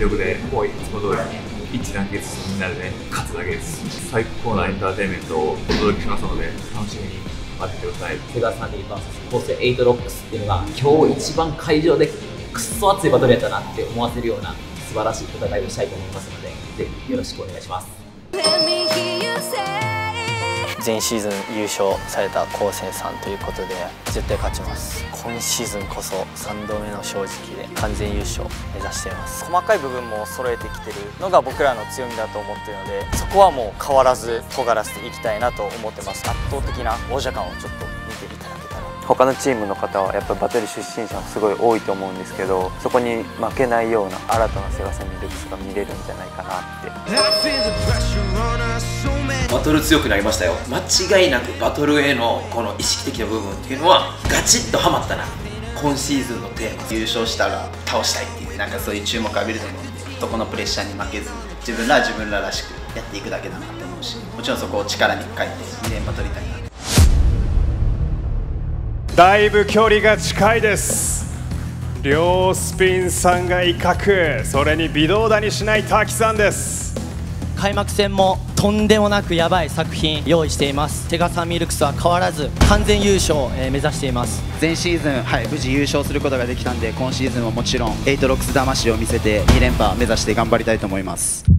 力でもういつも通り一致団結してみんなでね勝つだけです。最高なエンターテインメントをお届けしますので楽しみに待っててください。セガサミー VS コース8ロックスっていうのが今日一番会場でくっそ熱いバトルやったなって思わせるような素晴らしい戦いをしたいと思いますのでぜひよろしくお願いします前シーズン優勝された高専さんということで絶対勝ちます。今シーズンこそ3度目の正直で完全優勝目指しています。細かい部分も揃えてきてるのが僕らの強みだと思っているのでそこはもう変わらず尖らせていきたいなと思ってます。圧倒的な王者感をちょっと他のチームの方はやっぱりバトル出身者もすごい多いと思うんですけどそこに負けないような新たなセガサミルクスが見れるんじゃないかなって。バトル強くなりましたよ。間違いなくバトルへのこの意識的な部分っていうのはガチッとハマったな。今シーズンのテーマ。優勝したら倒したいっていうなんかそういう注目を浴びると思うんで。どこのプレッシャーに負けず自分らは自分ららしくやっていくだけだなって思うしもちろんそこを力に変えて2連覇取りたいなだいぶ距離が近いです。両スピンさんが威嚇。それに微動だにしない滝さんです。開幕戦もとんでもなくやばい作品用意しています。テガサミルクスは変わらず完全優勝をえー目指しています。前シーズン、はい、無事優勝することができたんで今シーズンはもちろん8ロックス魂を見せて2連覇目指して頑張りたいと思います